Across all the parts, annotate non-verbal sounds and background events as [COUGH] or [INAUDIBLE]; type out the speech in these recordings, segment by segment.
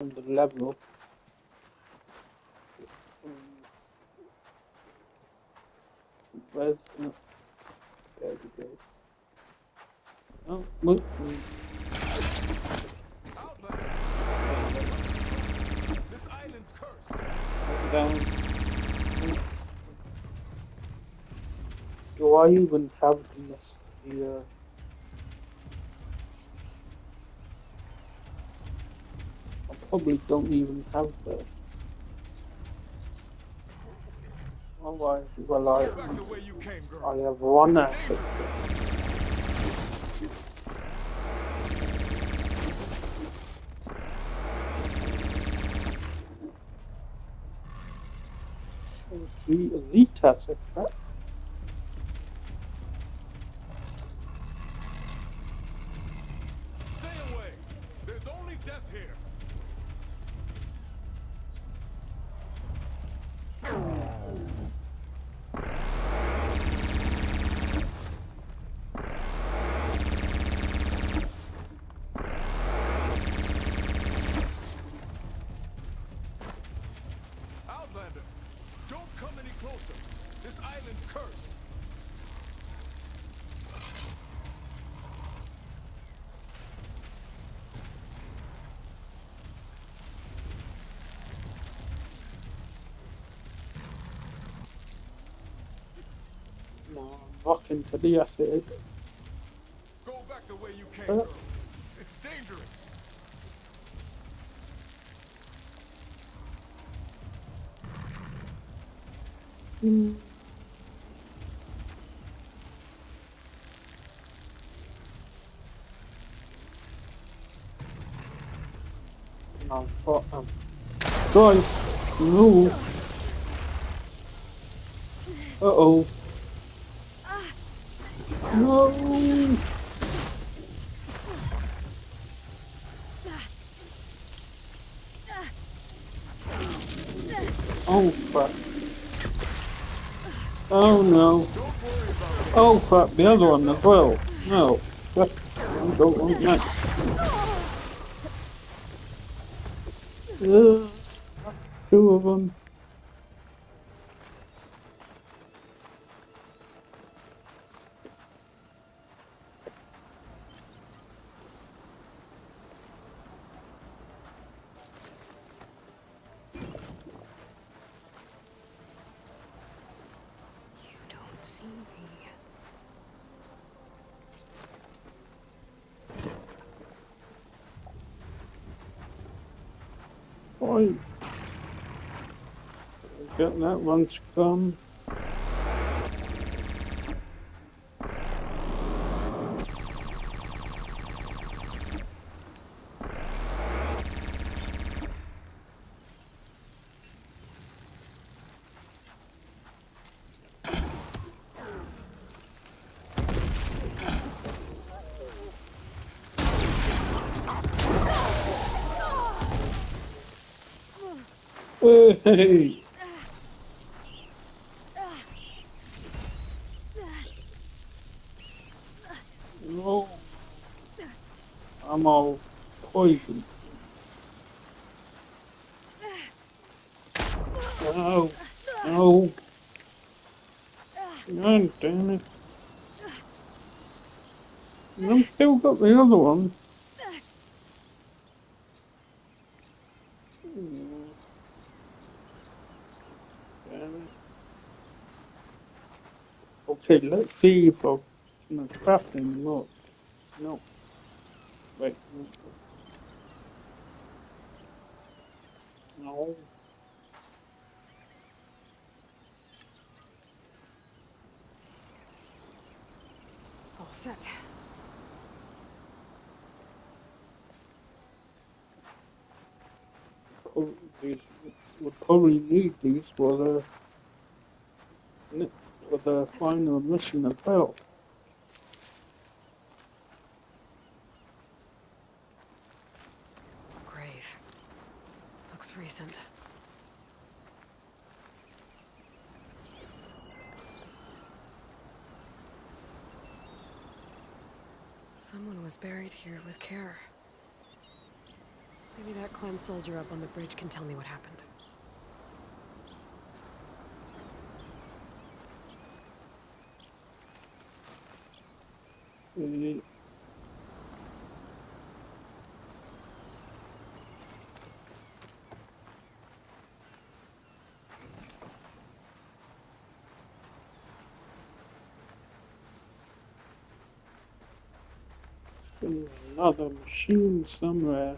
the level. Where's the... There we go. Oh. Do I even have the necessary, uh, probably don't even have the. Alright, well I, Get back the way you came, girl. I have one asset. The elite asset, right? Stay away. There's only death here. Outlander, don't come any closer. This island's cursed. No, I'm rocking to the acid. Go back the way you Huh? girl. It's dangerous. No, try, um, try, no. Uh oh. No. Oh crap. Oh no. Oh crap, the other one as well. No. Just, I don't want Two of them. You don't see me. Oi. Get that one's come. Hey! No. I'm all poisoned. No. No. God damn it. I've still got the other one. Okay, let's see if I can craft any more. No. Wait. No. All set. Oh, these would probably need these for the for the final mission as well. Care. Maybe that Clan soldier up on the bridge can tell me what happened. Eh, There's been another machine somewhere.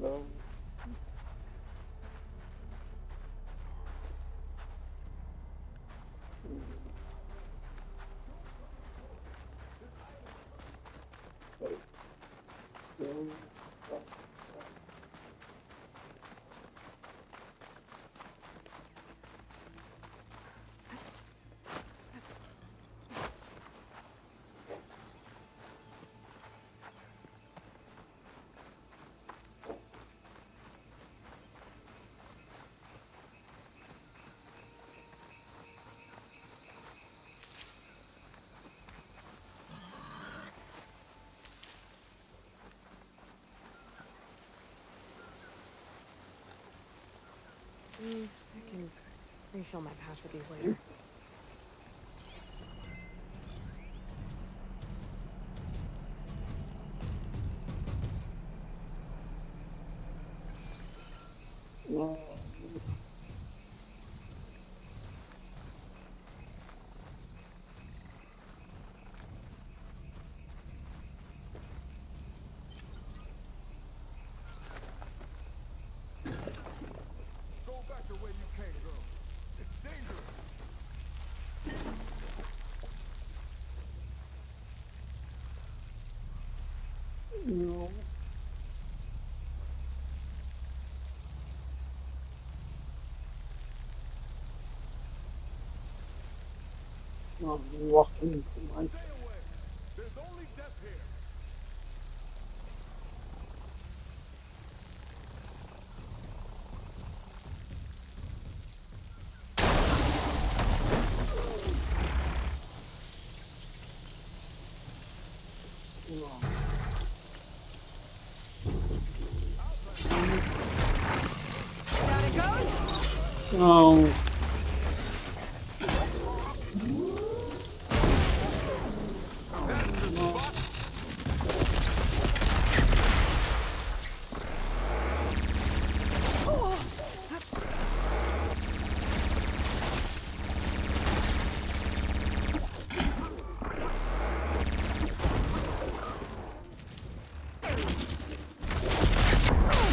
Though. Mm, I can refill my pouch with these later. Oh, Go back the way you came, girl. It's dangerous. no. I'm walking to my Stay away. There's only death here. Down it goes! Oh.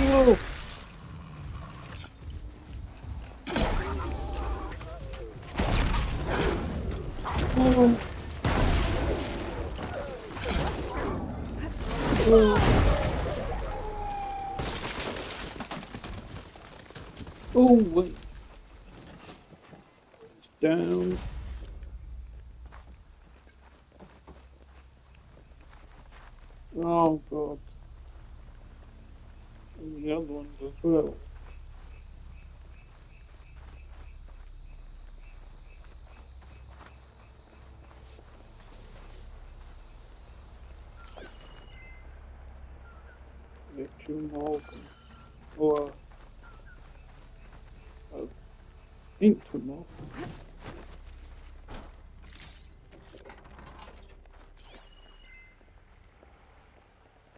Whoa. Oh. Oh, wait. It's down. Oh, God. And the other ones as well. Get two more of them. Or, I think two more.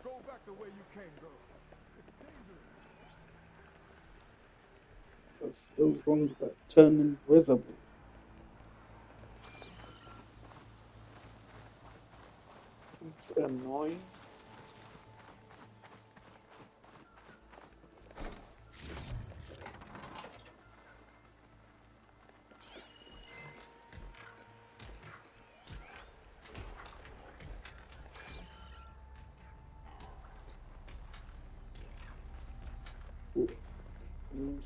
Go back the way you came, girl. It's dangerous. That's those ones that turn invisible. It's annoying. There's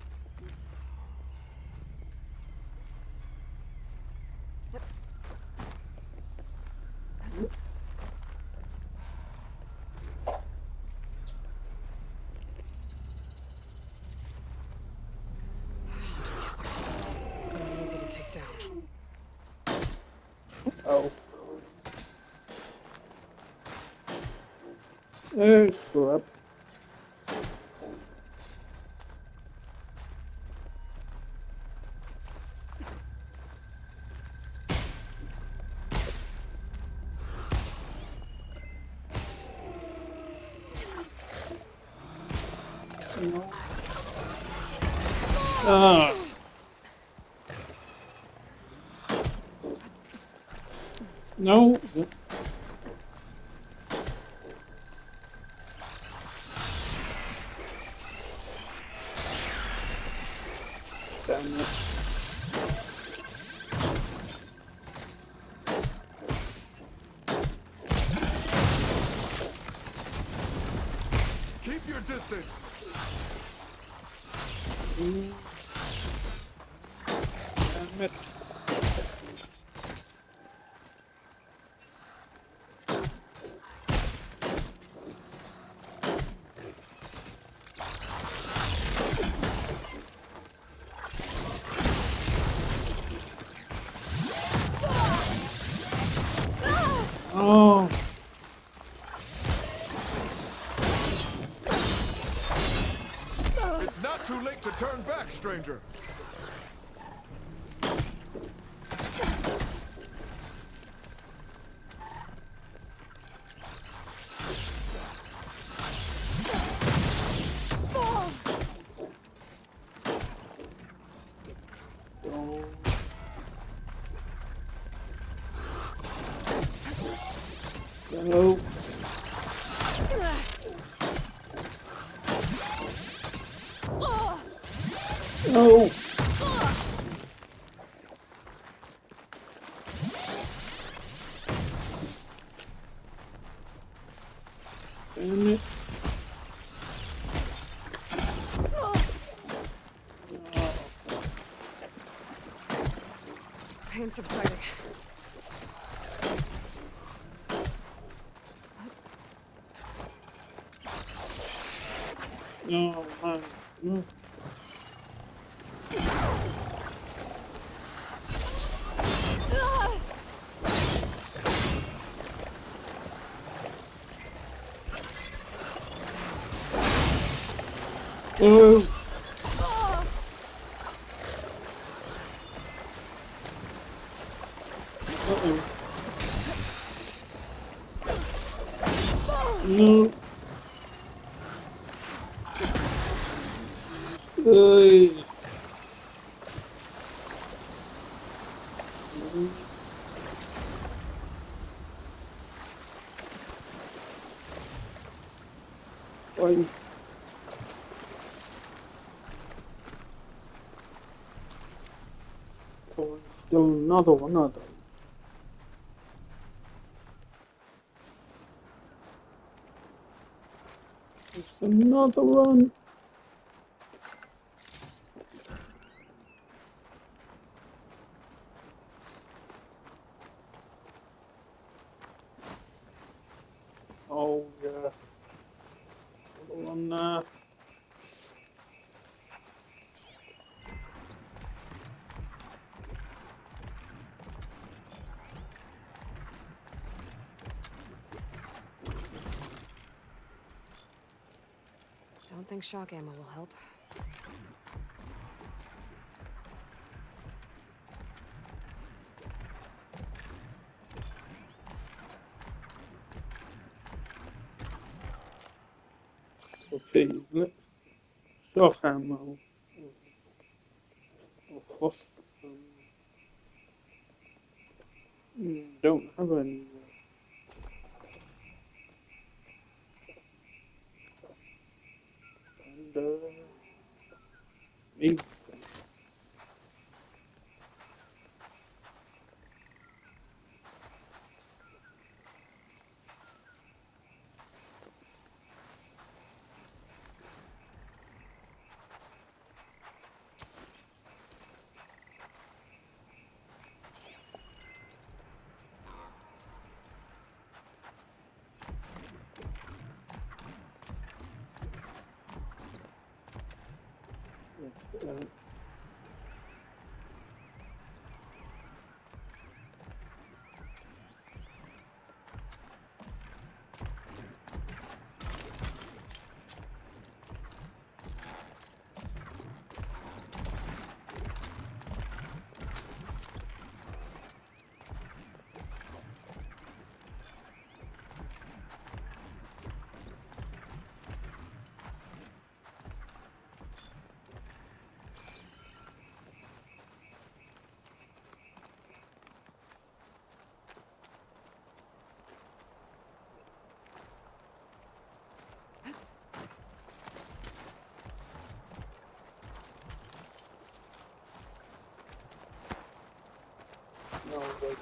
crap. No. Ah. No. Your distance. Mm. Damn it. Stranger. no. No. No. Damn it. Pain subsiding. No, man. No. Oh. Uh-oh. No. Ay. Ay. Oh, still another one, another. It's another one. Oh yeah. Another one there. Think shock ammo will help. Okay, let's shock ammo. Oh, um, mm, don't have any. And, uh, me. Uh, No, wait.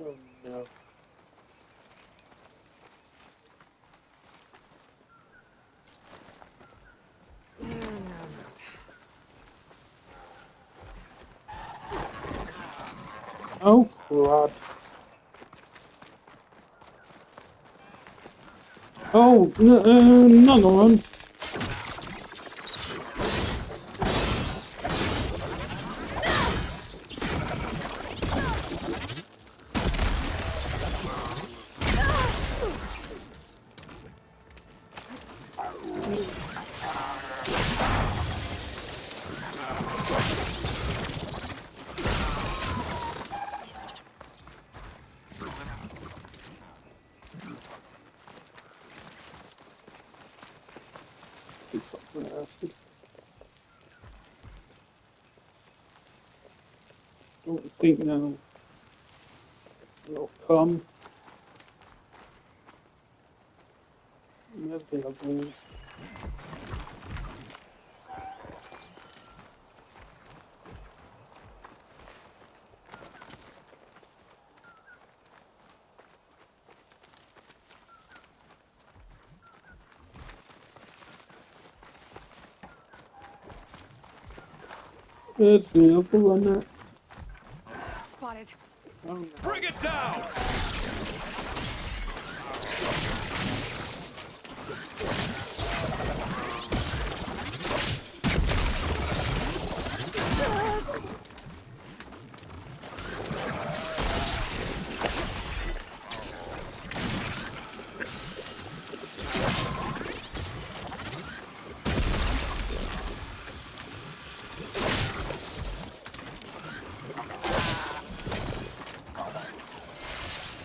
Oh no. Crap. Oh, n- uh, another one. Now. It'll come. It. It's the upper one that. Spotted. Oh no. Bring it down!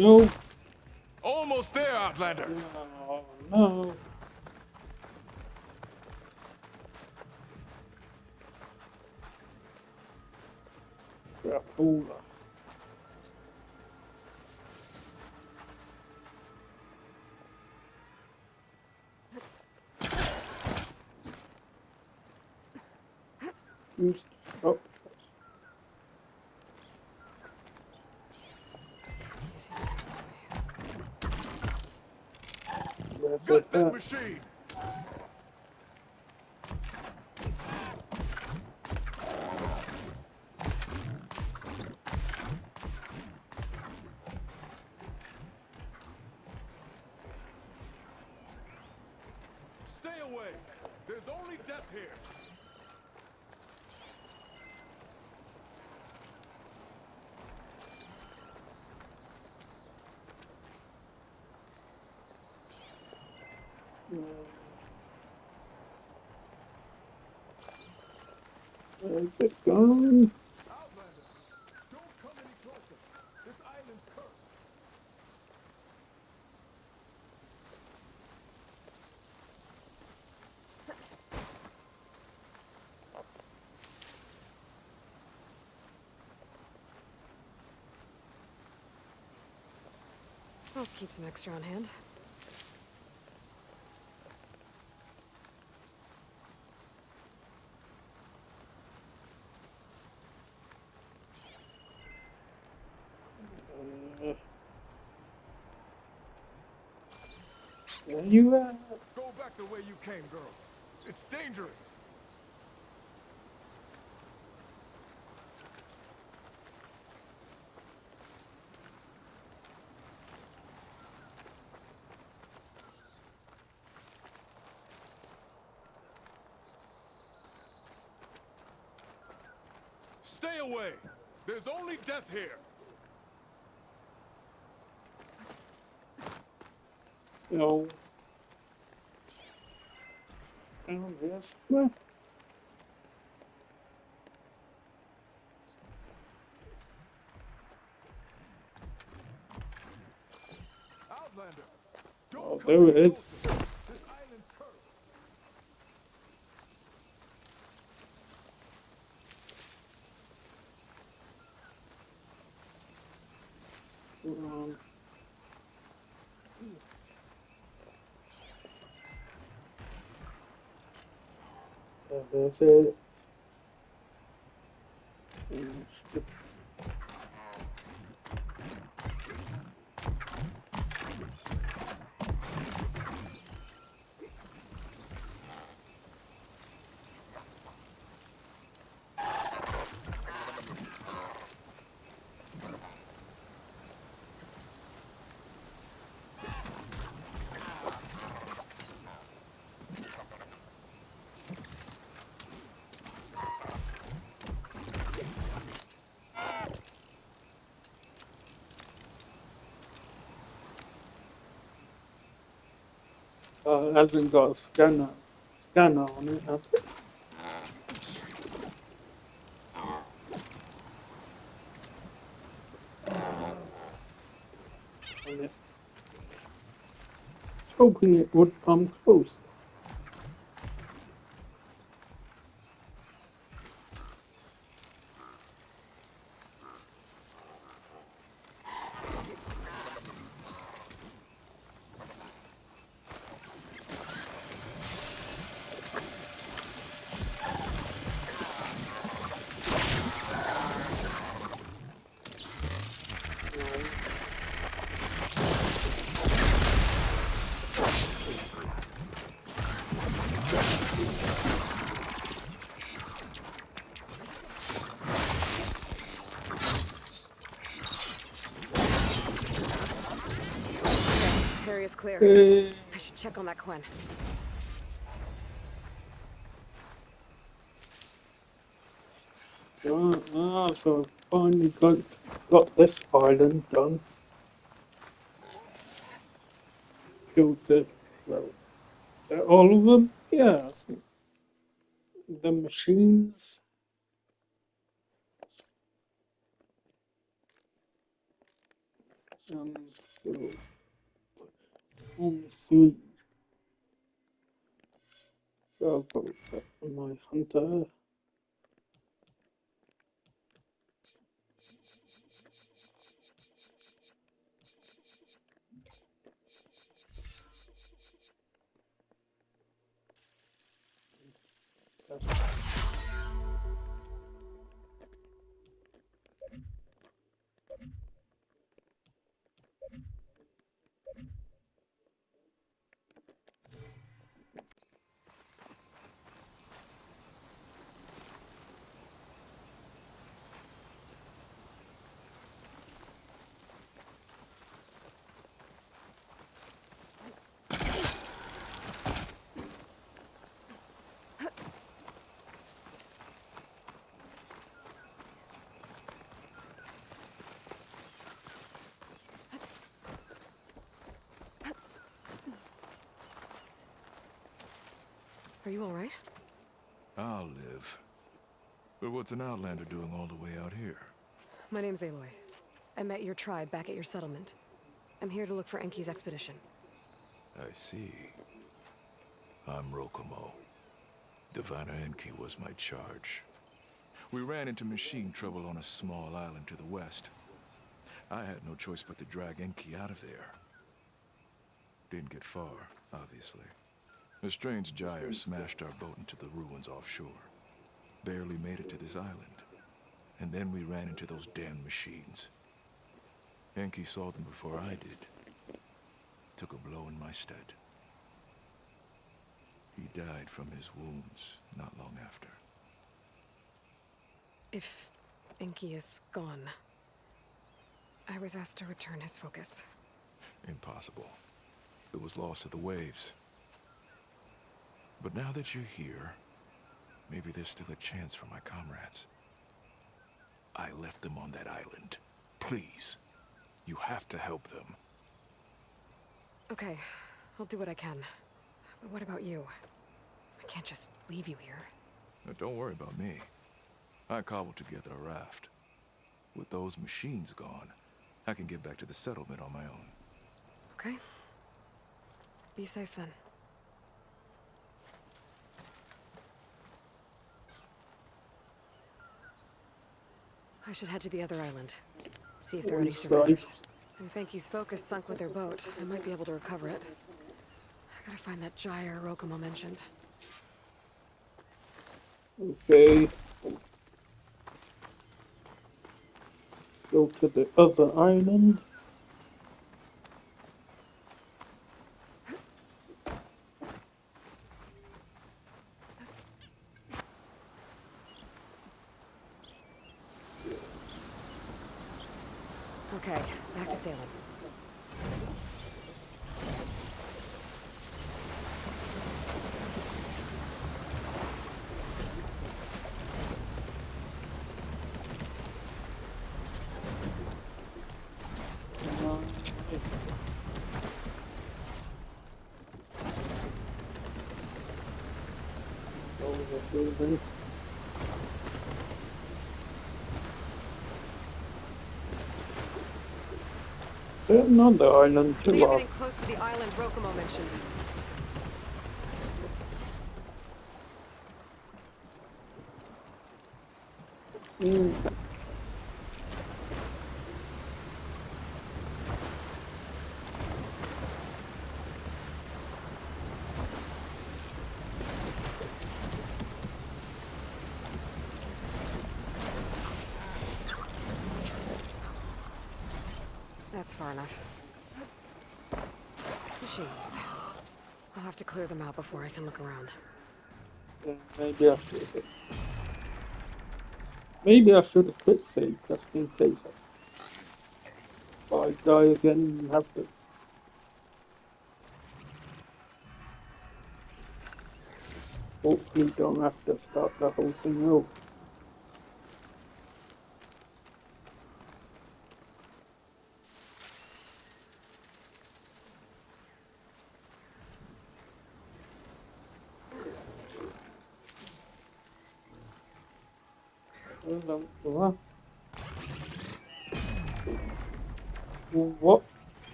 No. Almost there, Outlander. Oh no. Crapola. Oops. That's Gut it. that That. machine! Stay away! There's only death here! Where's it gone? Outlander, don't come any closer. This island's cursed. I'll keep some extra on hand. You at? Go back the way you came, girl. It's dangerous. Stay away. There's only death here. No. Down this Oh, there it is. closer. This island's cursed. Um, That's it. And skip. Uh, hasn't got a scanner, scanner on it, has it? Hoping it would come close. Area is clear. Uh, I should check on that Quen. Ah, ah, so finally got got this island done. Killed the well, uh, all of them. Yeah, the machines. Um, so three. Go to my hunter. Are you alright? I'll live. But what's an outlander doing all the way out here? My name's Aloy. I met your tribe back at your settlement. I'm here to look for Enki's expedition. I see. I'm Rokomo. Diviner Enki was my charge. We ran into machine trouble on a small island to the west. I had no choice but to drag Enki out of there. Didn't get far, obviously. A strange gyre smashed our boat into the ruins offshore. Barely made it to this island. And then we ran into those damn machines. Enki saw them before I did. Took a blow in my stead. He died from his wounds not long after. If Enki is gone, I was asked to return his focus. Impossible. It was lost to the waves. But now that you're here, maybe there's still a chance for my comrades. I left them on that island. Please. You have to help them. Okay, I'll do what I can. But what about you? I can't just leave you here. Now, don't worry about me. I cobbled together a raft. With those machines gone, I can get back to the settlement on my own. Okay? Be safe then. I should head to the other island. See if there are any survivors. If Enki's focus sunk with their boat, I might be able to recover it. I gotta find that gyre Rokomo mentioned. Okay. Go to the other island. Okay, back to Salem. There's another island We too. are uh, getting close to the island Rokomo mentioned. mm, That's far enough. Machines. I'll have to clear them out before I can look around. Maybe I should. Maybe I should have quit save just in case. If I die again and have to. Hopefully don't have to start the whole thing over.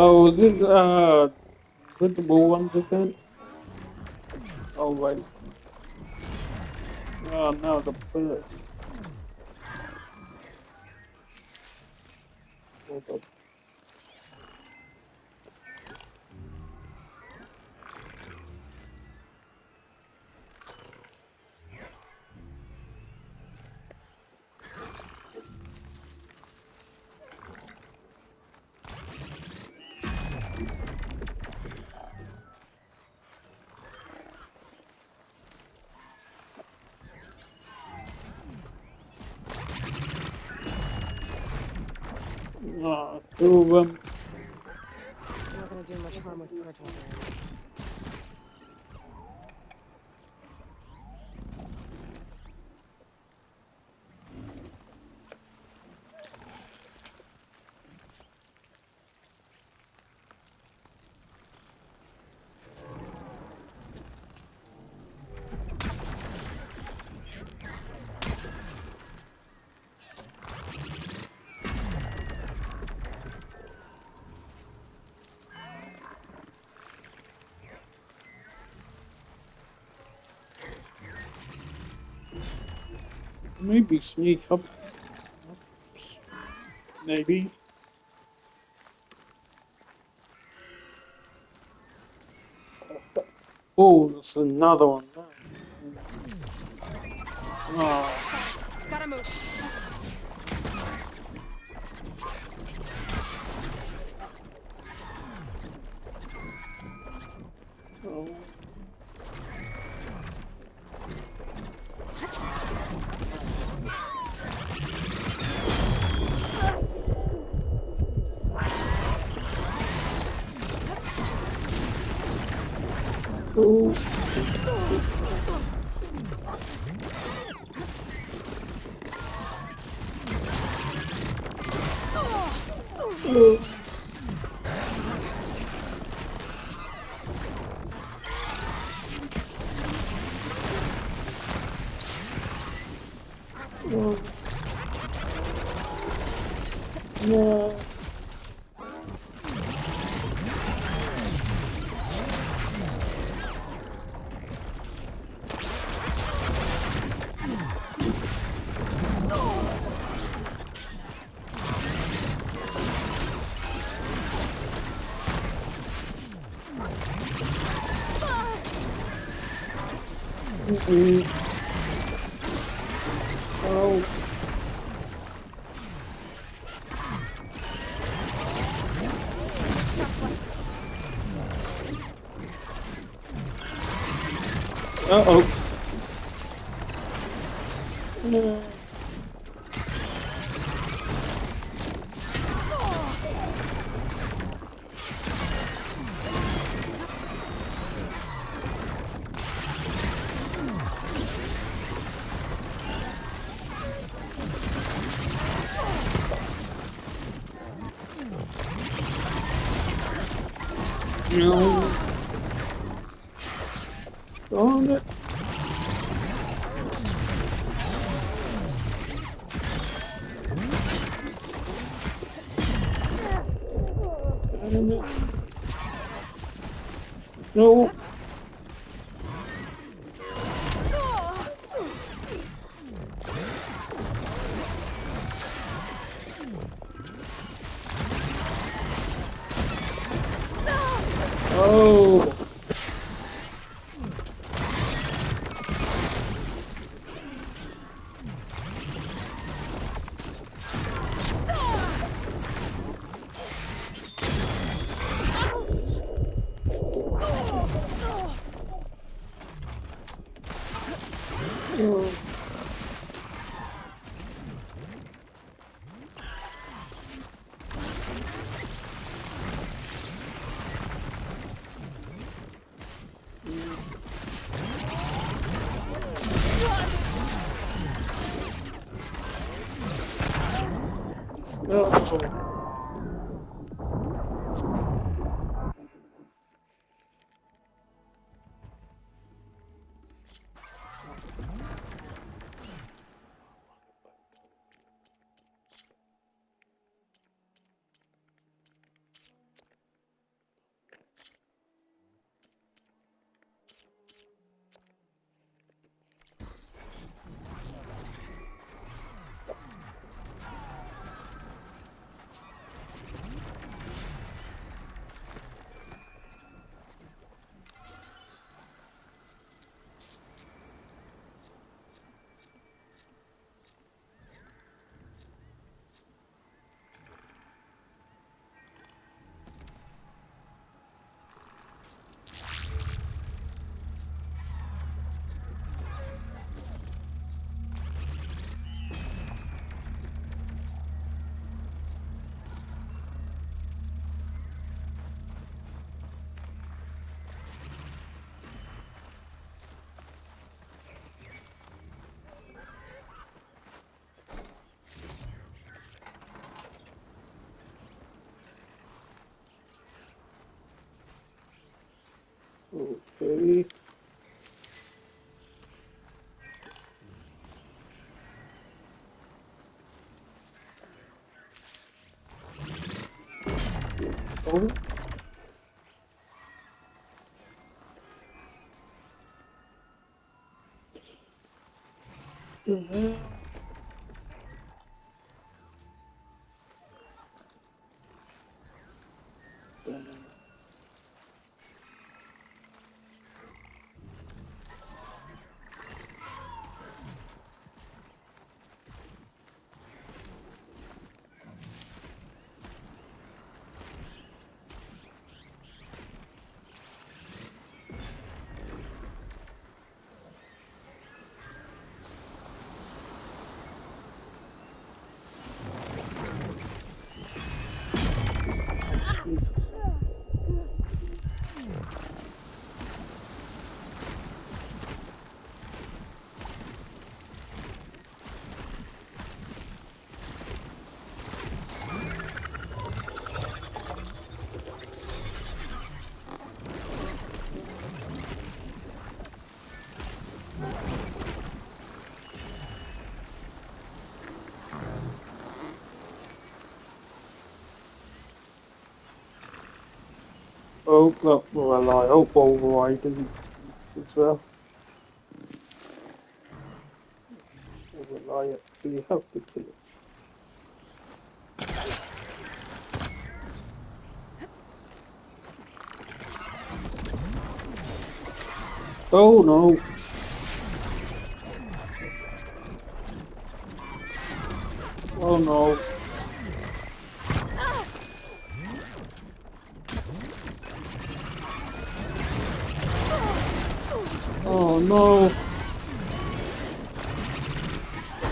Oh, this uh, visible ones again. Oh wait. Oh no, the birds. Hold up. Maybe sneak up. Maybe. Oh, there's another one. Oh, Mm. Ausdruck. No. Okay. Oh. Mhm. Jeez. Oh, look, well, I hope override doesn't as well. Override, you have to kill. Oh no!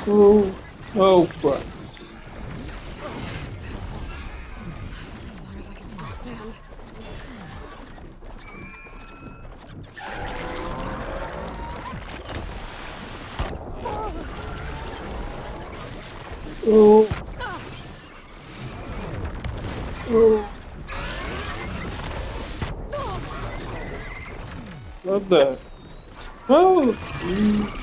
Oh, oh crap. As long as I can still stand. Oh. Oh. What the? Oh.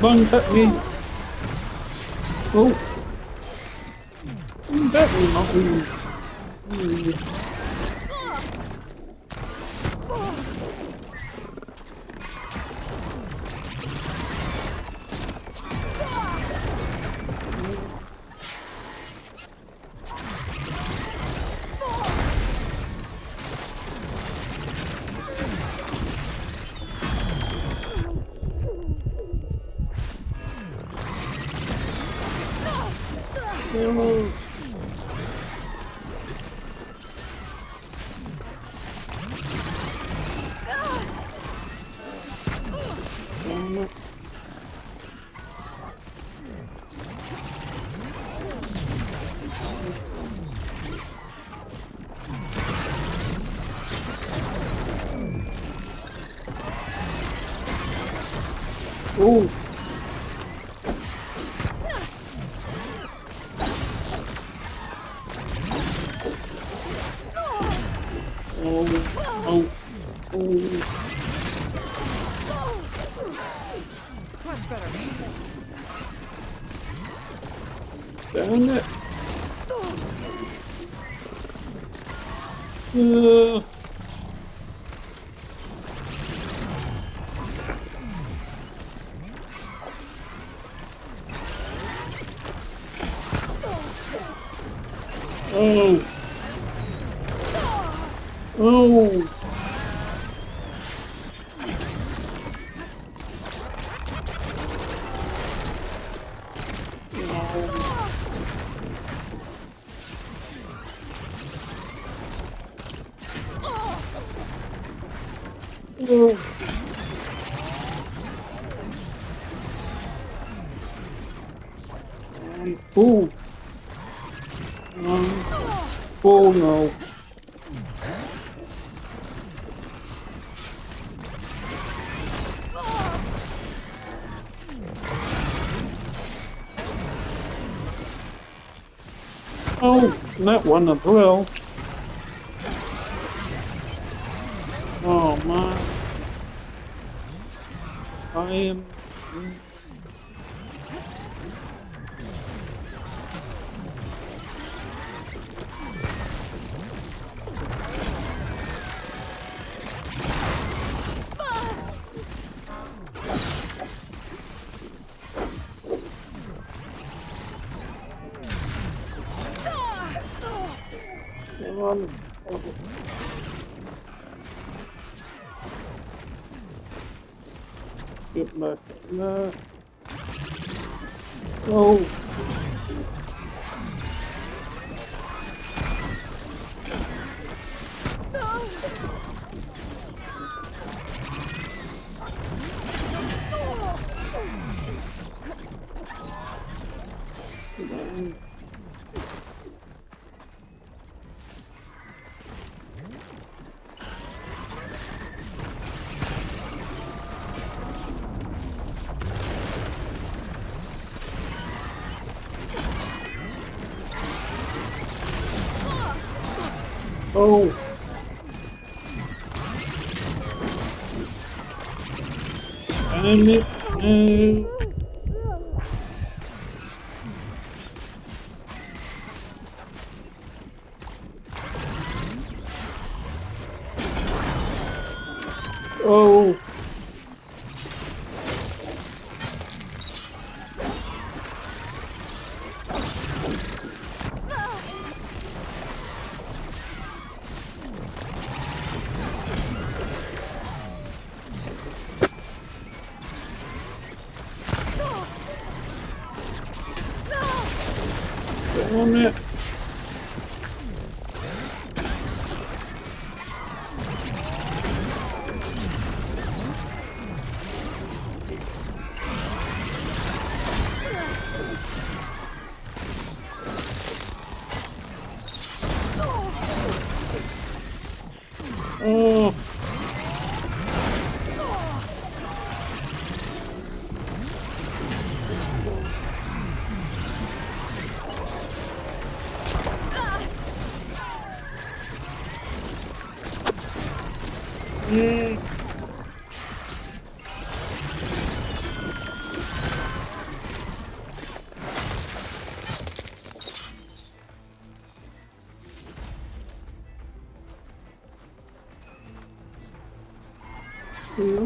run at me. Oh. Run at me, Oh. That one as well. On. Get my no. Oh. Damn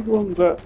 One that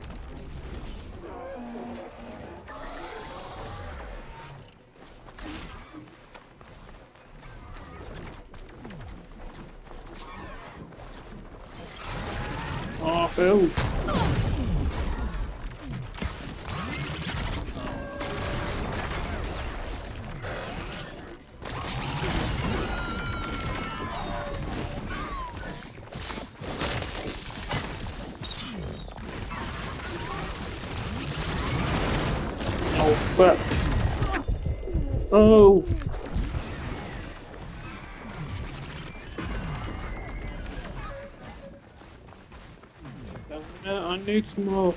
I need some more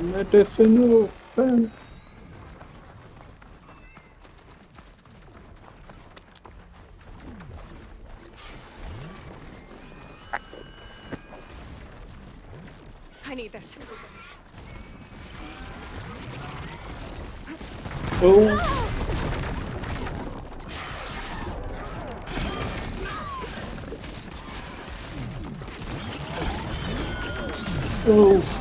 medicinal things. I need this. Oh. Oh.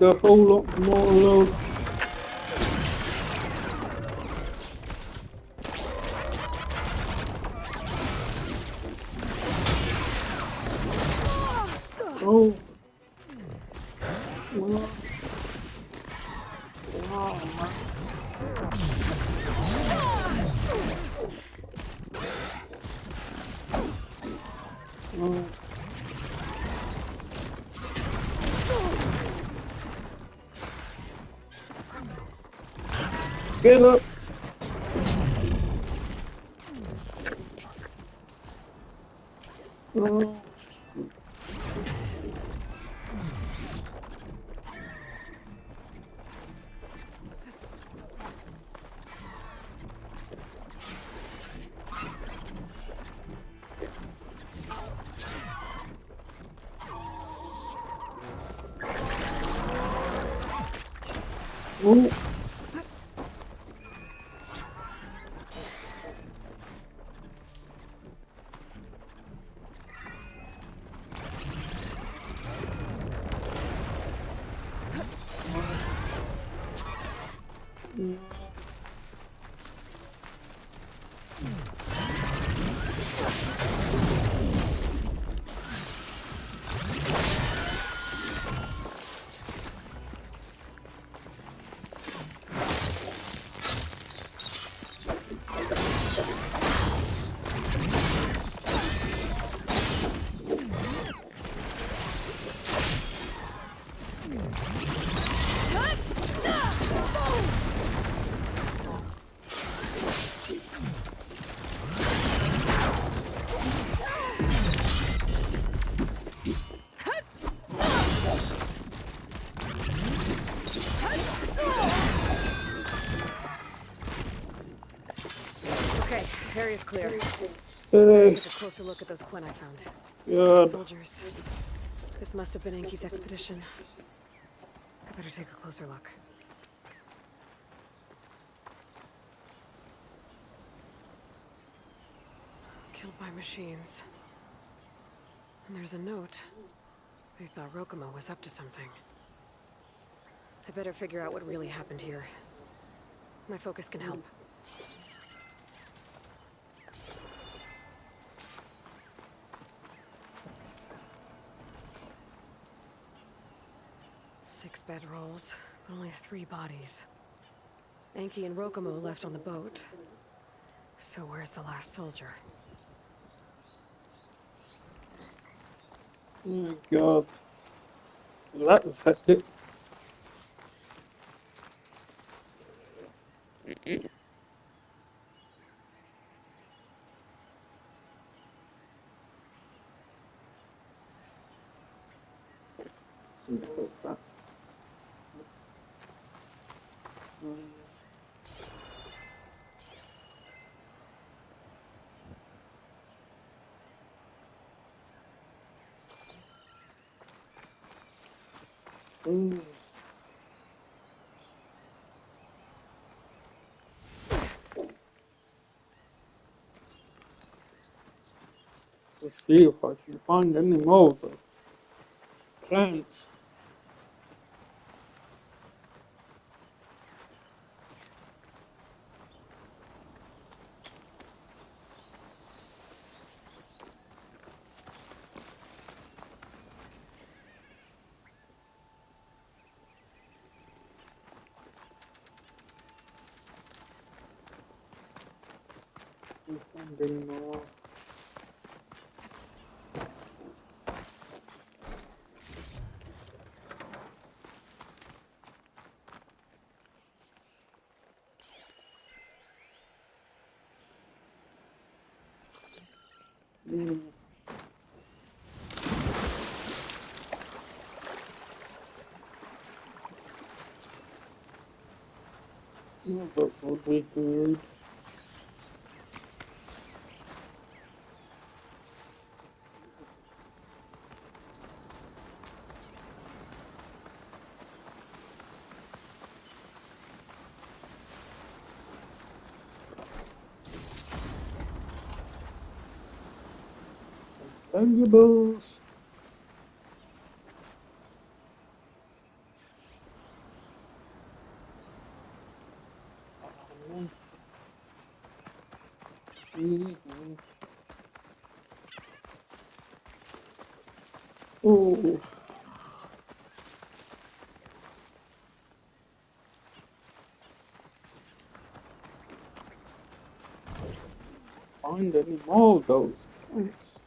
The whole lot more. Clear. Hey, Take a closer look at those Quen I found. Soldiers. This must have been Enki's expedition. I better take a closer look. Killed by machines. And there's a note. They thought Rokomo was up to something. I better figure out what really happened here. My focus can help. Six bedrolls, but only three bodies. Enki and Rokomo left on the boat. So where's the last soldier? Oh my God. That was hectic. [LAUGHS] Mm. Let's see if I can find any more of the plants. Would be good. Valuables. Mhm. Oh. Find any more of those points.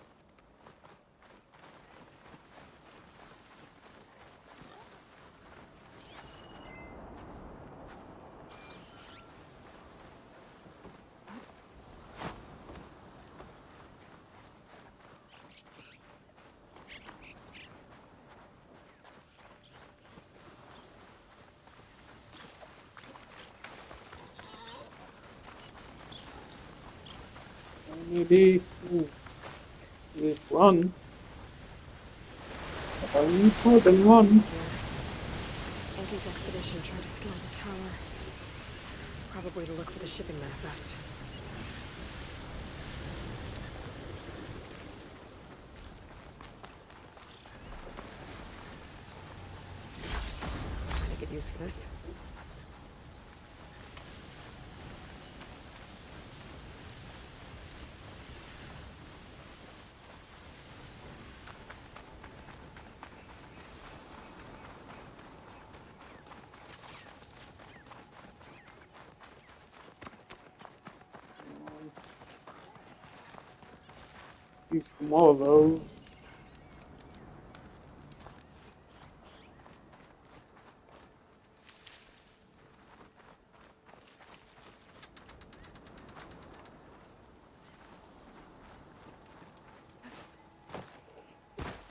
Maybe this one. I need more than one. Enki's expedition tried to scale the tower. Probably to look for the shipping manifest. To get used for this. Use some more of those.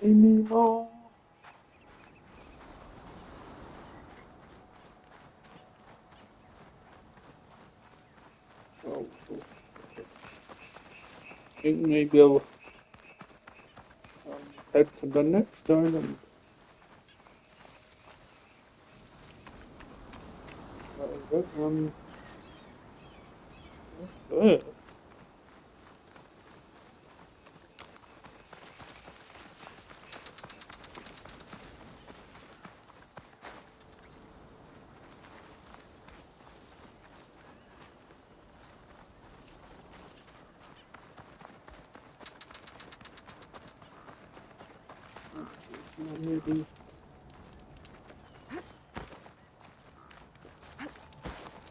Any more? Oh, okay. I think maybe to the next island. What is it? Um, what's? Maybe.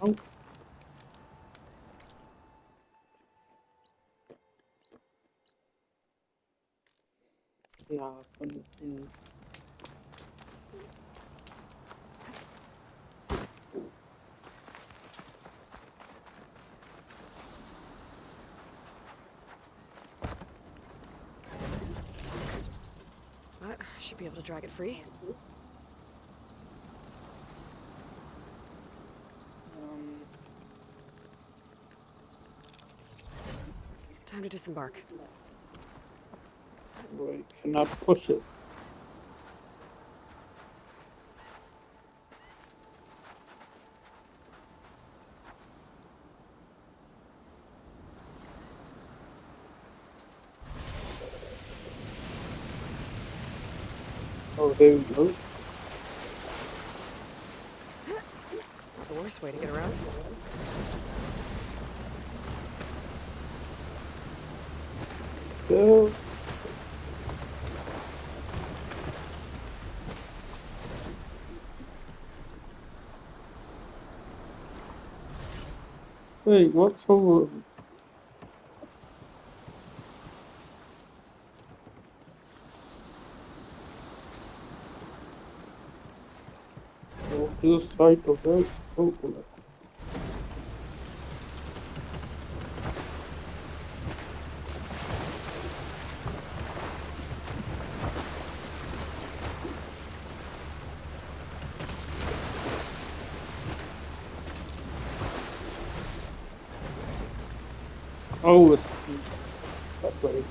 Oh. Funny. Mm. But I should be able to drag it free. Um, Time to disembark. Can I push it? Oh, there we go. Not the worst way to get around. Go. Wait, what's over? This side of that. Oh, it's that way.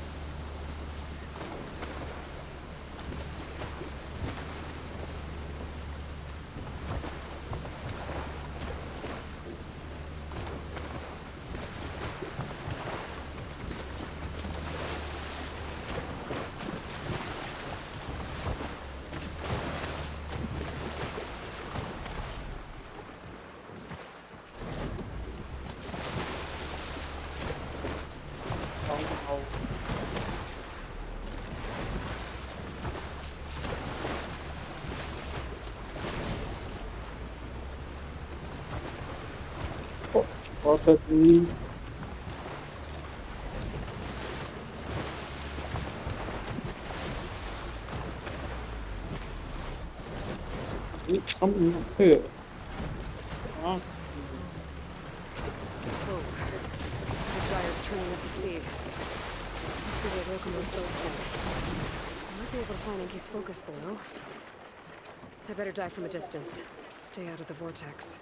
Oh, oh. Spotted me. Need something up here. Ah, Oh. The turning up the at. I might be able to find Enki's focus below. I better dive from a distance. Stay out of the vortex.